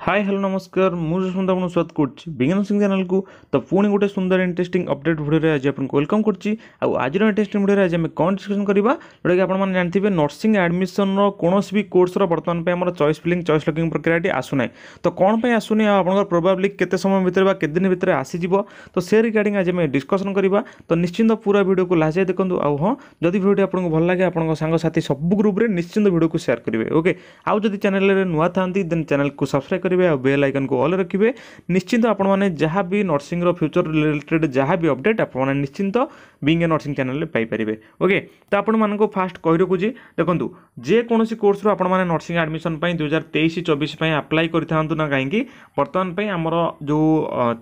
hi hello नमस्कार मुझे सुंदर आपको स्वागत करज्ञान सिंह चैनल को तो पुणी गोटे सुंदर इंटरेस्टिंग अपडेट भिडियो आज आपको वेलकम कर आज इंटरेस्ट भिडियो आज आम कौन डिस्कसन करा जो कि आप जानते नर्सिंग एडमिशन कौन भी कोर्स बर्तमान पर चयस फिलिंग चयस लगे प्रक्रिया आसुनाई तो कौन पर आसुनी आपंकर प्रोबाबली के समय भितर दिन भितर आसीज तो से रिगार्ड आज आम डिस्कसन करा तो निश्चिंत पूरा भिडियो को लास्ट जाए देखो आउ हाँ जब भिडियो आपको भल लगे आपसाथी सब ग्रुप में निश्चिंत भिडियो को सेयार करेंगे ओके आदि चैनल में नुआ था देन चैनल को सब्सक्राइब କରିବେ ଆଉ ବେଲ୍ ଆଇକନ୍କୁ ଅଲ୍ ରଖିବେ ନିଶ୍ଚିନ୍ତ ଆପଣମାନେ ଯାହା ବି ନର୍ସିଂର ଫ୍ୟୁଚର୍ ରିଲେଟେଡ୍ ଯାହା ବି ଅପଡ଼େଟ୍ ଆପଣମାନେ ନିଶ୍ଚିନ୍ତ ବିଙ୍ଗ୍ ଏ ନର୍ସିଂ ଚ୍ୟାନେଲ୍ରେ ପାଇପାରିବେ ଓକେ ତ ଆପଣମାନଙ୍କୁ ଫାଷ୍ଟ କହି ରଖୁଛି ଦେଖନ୍ତୁ ଯେକୌଣସି କୋର୍ସରୁ ଆପଣମାନେ ନର୍ସିଂ ଆଡ଼ମିସନ୍ ପାଇଁ ଦୁଇ ହଜାର ତେଇଶ ଚବିଶ ପାଇଁ ଆପ୍ଲାଏ କରିଥାନ୍ତୁ ନା କାହିଁକି ବର୍ତ୍ତମାନ ପାଇଁ ଆମର ଯେଉଁ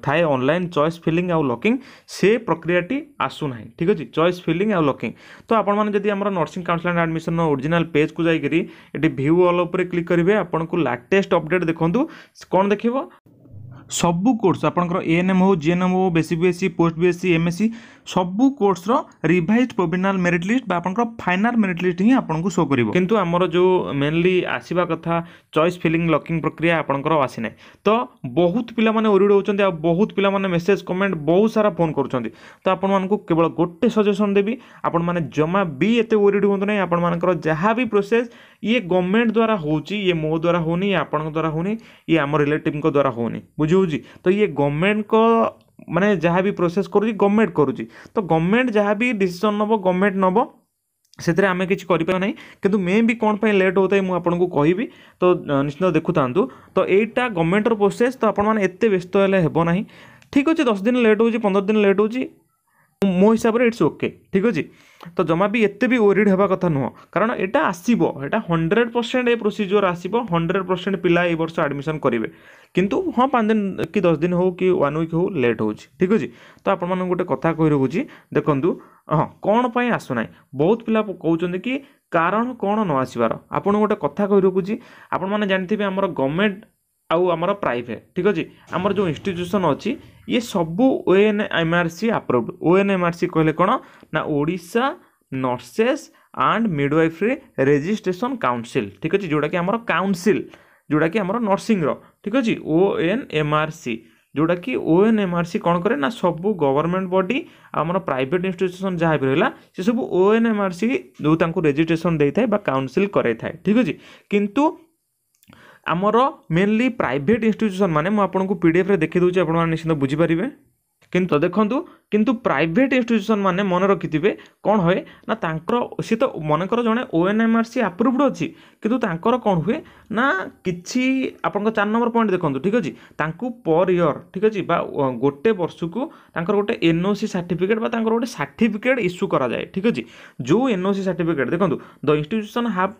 ଥାଏ ଅନଲାଇନ୍ ଚଏସ୍ ଫିଲିଂ ଆଉ ଲକିଂ ସେ ପ୍ରକ୍ରିୟାଟି ଆସୁନାହିଁ ଠିକ୍ ଅଛି ଚଏସ୍ ଫିଲିଂ ଆଉ ଲକିଂ ତ ଆପଣମାନେ ଯଦି ଆମର ନର୍ସିଂ କାଉନସିଲ୍ ଆଣ୍ଡ ଆଡ଼ମିସନ୍ର ଓରିଜିନାଲ୍ ପେଜ୍କୁ ଯାଇକରି ଏଠି ଭ୍ୟୁ ଅଲ୍ ଉପରେ କ୍ଲିକ୍ କରିବେ ଆପଣଙ୍କୁ ଲାଟେଷ୍ଟ ଅପଡ଼େଟ୍ ଦେଖନ୍ତୁ କ'ଣ ଦେଖିବ ସବୁ କୋର୍ସ ଆପଣଙ୍କର ଏ ଏନ୍ ଏମ୍ ହଉ ଜି ଏନ୍ ଏମ୍ ହଉ basic B S C post B S C M S C ସବୁ କୋର୍ସର ରିଭାଇଜ୍ ପ୍ରୋଭିନାଲ୍ ମେରିଟ୍ ଲିଷ୍ଟ ବା ଆପଣଙ୍କର ଫାଇନାଲ୍ ମେରିଟ୍ ଲିଷ୍ଟ ହିଁ ଆପଣଙ୍କୁ ଶୋ କରିବ କିନ୍ତୁ ଆମର ଯେଉଁ ମେନଲି ଆସିବା କଥା ଚଏସ୍ ଫିଲିଂ ଲକିଂ ପ୍ରକ୍ରିୟା ଆପଣଙ୍କର ଆସିନାହିଁ ତ ବହୁତ ପିଲାମାନେ ଓରିଡ଼ ହେଉଛନ୍ତି ଆଉ ବହୁତ ପିଲାମାନେ ମେସେଜ୍ କମେଣ୍ଟ ବହୁତ ସାରା ଫୋନ୍ କରୁଛନ୍ତି ତ ଆପଣମାନଙ୍କୁ କେବଳ ଗୋଟେ ସଜେସନ୍ ଦେବି ଆପଣମାନେ ଜମା ବି ଏତେ ଓରିଡ଼ ହୁଅନ୍ତୁ ନାହିଁ ଆପଣମାନଙ୍କର ଯାହା ବି ପ୍ରୋସେସ୍ ये गवर्नमेंट द्वारा हो ये मो द्वारा होनी ये आपण द्वारा होनी ये आम रिलेटिव द्वारा हो बुझे तो ये गवर्नमेंट को माने जहाँ भी प्रोसेस कर गवर्नमेंट करुच तो गवर्नमेंट जहाँ भी डिसीजन नब गवर्नमेंट नब से आम किसी करना कि मे भी कौन पर लेट होता है मुझे कहबी तो निश्चित देखु था तो यहीटा गवर्नमेंट रोसेस तो आपत व्यस्त हेले हेबना ठीक अच्छे दस दिन लेट हो पंद्रह दिन लेट हो ମୋ ହିସାବରେ ଇଟ୍ସ ଓକେ ଠିକ୍ ଅଛି ତ ଜମା ବି ଏତେ ବି ୱରିଡ଼୍ ହେବା କଥା ନୁହଁ କାରଣ ଏଇଟା ଆସିବ ଏଇଟା ହଣ୍ଡ୍ରେଡ଼୍ ପରସେଣ୍ଟ ଏ ପ୍ରୋସିଜର୍ ଆସିବ ହଣ୍ଡ୍ରେଡ଼୍ ପରସେଣ୍ଟ ପିଲା ଏଇ ବର୍ଷ ଆଡ଼ମିସନ୍ କରିବେ କିନ୍ତୁ ହଁ ପାଞ୍ଚ ଦିନ କି ଦଶ ଦିନ ହେଉ କି ୱାନ୍ ୱିକ୍ ହେଉ ଲେଟ୍ ହେଉଛି ଠିକ୍ ଅଛି ତ ଆପଣମାନଙ୍କୁ ଗୋଟେ କଥା କହି ରଖୁଛି ଦେଖନ୍ତୁ ହଁ କ'ଣ ପାଇଁ ଆସୁନାହିଁ ବହୁତ ପିଲା କହୁଛନ୍ତି କି କାରଣ କ'ଣ ନ ଆସିବାର ଆପଣ ଗୋଟେ କଥା କହି ରଖୁଛି ଆପଣମାନେ ଜାଣିଥିବେ ଆମର ଗଭର୍ଣ୍ଣମେଣ୍ଟ ଆଉ ଆମର ପ୍ରାଇଭେଟ୍ ଠିକ୍ ଅଛି ଆମର ଯେଉଁ ଇନଷ୍ଟିଚ୍ୟୁସନ୍ ଅଛି ଇଏ ସବୁ O N M R C approved O N M R C କହିଲେ କ'ଣ ନା Odisha nurses and midwifery registration council ଠିକ୍ ଅଛି ଯେଉଁଟାକି ଆମର କାଉନସିଲ୍ ଯେଉଁଟାକି ଆମର ନର୍ସିଂର ଠିକ୍ ଅଛି O N M R C ଯେଉଁଟାକି O N M R C କ'ଣ କରେ ନା ସବୁ ଗଭର୍ଣ୍ଣମେଣ୍ଟ ବଡି ଆମର ପ୍ରାଇଭେଟ୍ ଇନଷ୍ଟିଚ୍ୟୁସନ୍ ଯାହା ବି ରହିଲା ସେସବୁ O N M R C ଯେଉଁ ତାଙ୍କୁ ରେଜିଷ୍ଟ୍ରେସନ୍ ଦେଇଥାଏ ବା କାଉନସିଲ୍ କରାଇଥାଏ ଠିକ୍ ଅଛି କିନ୍ତୁ ଆମର ମେନ୍ଲି ପ୍ରାଇଭେଟ୍ ଇନଷ୍ଟିଚ୍ୟୁସନ୍ ମାନେ ମୁଁ ଆପଣଙ୍କୁ ପିଡ଼ିଏଫ୍ରେ ଦେଖି ଦେଉଛି ଆପଣମାନେ ନିଶ୍ଚିନ୍ତ ବୁଝିପାରିବେ କିନ୍ତୁ ଦେଖନ୍ତୁ କିନ୍ତୁ ପ୍ରାଇଭେଟ୍ ଇନଷ୍ଟିଚ୍ୟୁସନ୍ ମାନେ ମନେ ରଖିଥିବେ କ'ଣ ହୁଏ ନା ତାଙ୍କର ସେ ତ ମନେକର ଜଣେ O N M R C approved ଅଛି କିନ୍ତୁ ତାଙ୍କର କ'ଣ ହୁଏ ନା କିଛି ଆପଣଙ୍କ ଚାରି ନମ୍ବର ପଏଣ୍ଟ ଦେଖନ୍ତୁ ଠିକ୍ ଅଛି ତାଙ୍କୁ ପର୍ ଇୟର୍ ଠିକ୍ ଅଛି ବା ଗୋଟେ ବର୍ଷକୁ ତାଙ୍କର ଗୋଟେ ଏନ୍ ଓ ସି ସାର୍ଟିଫିକେଟ୍ ବା ତାଙ୍କର ଗୋଟେ ସାର୍ଟିଫିକେଟ୍ ଇସ୍ୟୁ କରାଯାଏ ଠିକ୍ ଅଛି ଯେଉଁ ଏନ୍ ଓ ସି ସାର୍ଟିଫିକେଟ୍ ଦେଖନ୍ତୁ the institution have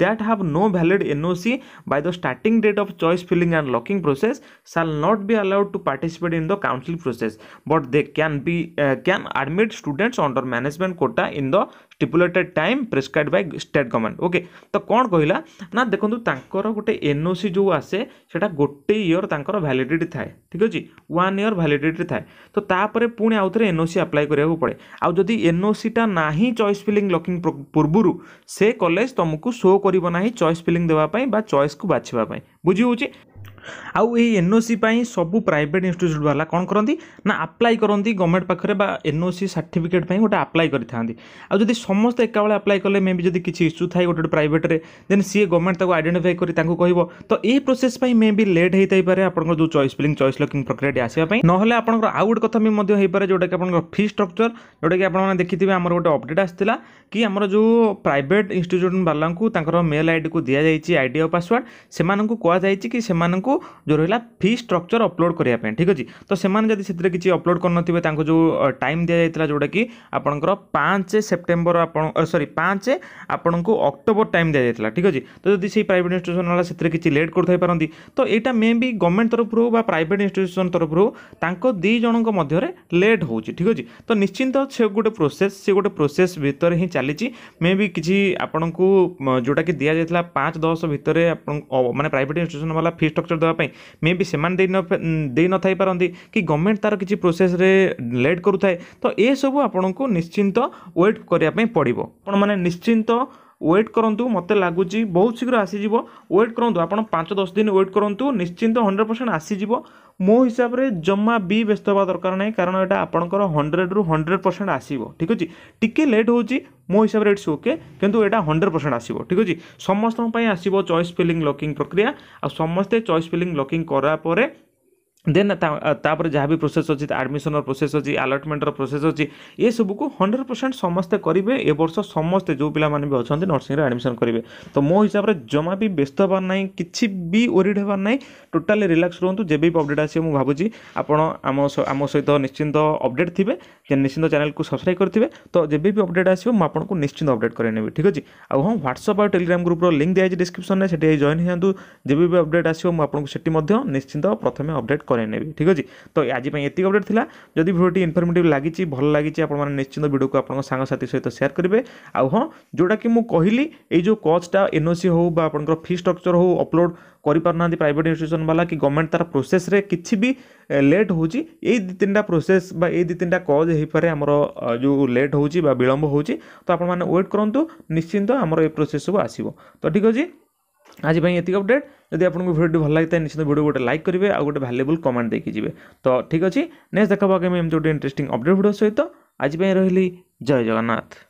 that have no valid N O C by the starting date of choice filling and locking process shall not be allowed to participate in the council process colleges but they can be uh, can admit students under management quota in the stipulated time prescribed by state government okay तो कौन कहला ना देखो तांकर गोटे NOC जो आसे सेटा गोटे इयर तांकर वैलिडिटी थाए ठीक अछि वन इयर वैलिडिटी थाए तो तापरे पुणे आउ थरे एनओसी अप्लाई करबो पड़े आउ जदी एनओसी टा नाही चॉइस फिलिंग लॉकिंग पूर्वरु से कॉलेज तुमको शो करबो नाही चॉइस फिलिंग देबा पई बा चॉइस को बाछबा पई बुझी होची ଆଉ ଏହି ଏନ୍ଓସି ପାଇଁ ସବୁ ପ୍ରାଇଭେଟ୍ ଇନଷ୍ଟିଚ୍ୟୁଟ୍ ବାଲା କ'ଣ କରନ୍ତି ନା ଆପ୍ଲାଏ କରନ୍ତି ଗଭର୍ଣ୍ଣମେଣ୍ଟ ପାଖରେ ବା ଏନ୍ଓସି ସାର୍ଟିଫିକେଟ୍ ପାଇଁ ଗୋଟେ ଆପ୍ଲାଏ କରିଥାନ୍ତି ଆଉ ଯଦି ସମସ୍ତେ ଏକାବେଳେ ଆପ୍ଲାଏ କଲେ ମେ ବି ଯଦି କିଛି ଇସ୍ୟୁ ଥାଏ ଗୋଟେ ଗୋଟେ ପ୍ରାଇଭେଟ୍ରେ ଦେନ୍ ସିଏ ଗଭର୍ଣ୍ଣମେଣ୍ଟ ତାକୁ ଆଇଡେଣ୍ଟିଫାଇ କରି ତାଙ୍କୁ କହିବ ତ ଏହି ପ୍ରୋସେସ୍ ପାଇଁ ମେ ବି ଲେଟ୍ ହେଇଥାଇପାରେ ଆପଣଙ୍କର ଯେଉଁ ଚଏସ୍ ଫିଲିଂ ଚଏସ୍ ଲକିଂ ପ୍ରକ୍ରିୟାଟି ଆସିବା ପାଇଁ ନହେଲେ ଆପଣଙ୍କର ଆଉ ଗୋଟେ କଥା ବି ମଧ୍ୟ ହେଇପାରେ ଯେଉଁଟାକି ଆପଣଙ୍କର ଫି ଷ୍ଟ୍ରକ୍ଚର୍ ଯେଉଁଟାକି ଆପଣମାନେ ଦେଖିଥିବେ ଆମର ଗୋଟେ ଅପଡ଼େଟ୍ ଆସିଥିଲା କି ଆମର ଯେଉଁ ପ୍ରାଇଭେଟ୍ ଇନଷ୍ଟିଚ୍ୟୁଟ୍ ବାଲାଙ୍କୁ ତାଙ୍କର ମେଲ୍ ଆଇଡ଼ିକୁ ଦିଆଯାଇଛି ଆଇଡ଼ି ଆଉ ପାସୱାର୍ଡ଼ ସେମାନଙ୍କୁ କୁହାଯାଇଛି କି ସେମାନଙ୍କୁ को जो रहा फी स्ट्रक्चर अपलोड करने ठीक अच्छे तो से किसी अपलोड करेंगे जो टाइम दि जाता जोटा कि आपंकर पाँच सेप्टेम्बर आप सरी पाँच आपन को अक्टोबर टाइम दि जाता ठीक अच्छे तो जब से प्राइट इन्यूट्यूसन वाला से किसी लेट करते तो यहाँ मे भी गवर्नमेंट तरफ हो प्राइट इन्यूट्यूसन तरफ हो दिजण मध्य लेट हो ठीक अच्छे तो निश्चिंत से गोटे प्रोसेस से गोटे प्रोसेस भितर ही चली मे भी किसी आपन को जोटा कि दि जाता पाँच दस भितर मैंने प्राइट इन्यूट्यूसन वाला फी स्ट्रक्चर ଦେବା ପାଇଁ ମେ ବି ସେମାନେ ଦେଇ ନ ଦେଇ ପାରନ୍ତି କି ଗଭର୍ଣ୍ଣମେଣ୍ଟ ତା'ର କିଛି ପ୍ରୋସେସ୍ରେ ଲେଟ୍ କରୁଥାଏ ତ ଏସବୁ ଆପଣଙ୍କୁ ନିଶ୍ଚିନ୍ତ ୱେଟ୍ କରିବା ପାଇଁ ପଡ଼ିବ ଆପଣମାନେ ନିଶ୍ଚିନ୍ତ ওয়েট করতু মতো লাগুচি বহুত শীঘ্র আসিযোগ ওয়েট করতু আপনার পাঁচ দশ দিন ওয়েট করতু নিশ্চিন্ত হন্ড্রেড পরসেন্ট আসিযোগ মো হিসাবে জমা বি ব্যস্ত হওয়া দরকার না কারণ এটা আপনার হন্ড্রেড রু হন্ড্রেড পরসেন্ট আসব ঠিক আছে টিকি লেট হচ্ছে মো হিসাবে ইটস ওকে কিন্তু এটা হন্ড্রেড পরসেন্ট আসব ঠিক আছে সমস্ত আসব চয়েস ফিলিং লকিং প্রক্রিয়া আর সমস্তে চয়েস ফিলিং লকিং করা পরে ଦେନ୍ ତାପରେ ଯାହା ବି ପ୍ରୋସେସ୍ ଅଛି ଆଡ଼ମିସନ୍ର ପ୍ରୋସେସ୍ ଅଛି ଆଲଟମେଣ୍ଟର ପ୍ରୋସେସ୍ ଅଛି ଏସବୁକୁ ହଣ୍ଡ୍ରେଡ଼୍ ପରସେଣ୍ଟ ସମସ୍ତେ କରିବେ ଏ ବର୍ଷ ସମସ୍ତେ ଯେଉଁ ପିଲାମାନେ ବି ଅଛନ୍ତି ନର୍ସିଂରେ ଆଡ଼ମିସନ୍ କରିବେ ତ ମୋ ହିସାବରେ ଜମା ବି ବ୍ୟସ୍ତ ହେବାର ନାହିଁ କିଛି ବି ଓରିଡ଼୍ ହେବାର ନାହିଁ ଟୋଟାଲି ରିଲାକ୍ସ ରୁହନ୍ତୁ ଯେବେ ବି ଅପଡ଼େଟ୍ ଆସିବ ମୁଁ ଭାବୁଛି ଆପଣ ଆମ ଆମ ସହିତ ନିଶ୍ଚିନ୍ତ ଅପଡ଼େଟ୍ ଥିବେ ନିଶ୍ଚିନ୍ତ ଚ୍ୟାନେଲ୍କୁ ସବସ୍କ୍ରାଇବ୍ କରିଥିବେ ତ ଯେବେ ବି ଅପଡ଼େଟ୍ ଆସିବ ମୁଁ ଆପଣଙ୍କୁ ନିଶ୍ଚିନ୍ତ ଅପଡ଼େଟ୍ କରାଇନେବି ଠିକ୍ ଅଛି ଆଉ ହଁ ହ୍ୱାଟ୍ସଅପ୍ ଆଉ ଟେଲିଗ୍ରାମ୍ ଗ୍ରୁପ୍ର ଲିଙ୍କ୍ ଦିଆଯାଇଛି ଡିସ୍କ୍ରିପ୍ସନ୍ରେ ସେଠି ଜଏନ୍ ହେଇଯାନ୍ତୁ ଯେବେ ବି ଅପଡ଼େଟ୍ ଆସିବ ମୁଁ ଆପଣଙ୍କୁ ସେଠି ମଧ୍ୟ ନିଶ୍ଚିନ୍ତ ପ୍ରଥମେ ଅପଡ଼େଟ୍ করে নেবি ঠিক আছে তো আজি বাই এত আপডেট থিলা যদি ভিডিওটি ইনফরমेटिव লাগিছি ভাল লাগিছি আপন মানে নিশ্চিন্ত ভিডিও কো আপন সঙ্গী সাথী সৈতে শেয়ার করিবে আ হ জোড়া কি মু কইলি এই জো কোর্স টা এনওসি হোবা আপন ফি স্ট্রাকচার হো আপলোড করি পারনা প্রাইভেট ইনস্টিটিউশন বালা কি গভারমেন্ট তার প্রসেস রে কিছি বি লেট হ জি এই দুই তিনটা প্রসেস বা এই দুই তিনটা কোর্স হই পরে আমরো জো লেট হ জি বা বিলম্ব হ জি তো আপন মানে ওয়েট করন্ত নিশ্চিন্ত আমরো এই প্রসেস সব আসিব তো ঠিক আছে ଆଜି ପାଇଁ ଏତିକି ଅପଡ଼େଟ୍ ଯଦି ଆପଣଙ୍କୁ ଭିଡ଼ିଓଟି ଭଲ ଲାଗିଥାଏ ନିଶ୍ଚିତ ଭିଡ଼ିଓ ଗୋଟେ ଲାଇକ୍ କରିବେ ଆଉ ଗୋଟେ ଭାଲ୍ୟୁବୁଲ୍ କମେଣ୍ଟ ଦେଇକି ଯିବେ ତ ଠିକ୍ ଅଛି ନେକ୍ସଟ ଦେଖା ହେବ ଆଗାମୀ ଏମିତି ଗୋଟେ ଇଣ୍ଟରେଷ୍ଟିଂ ଅପଡ଼େଟ୍ ଭିଡ଼ିଓ ସହିତ ଆଜି ପାଇଁ ରହିଲି ଜୟ ଜଗନ୍ନାଥ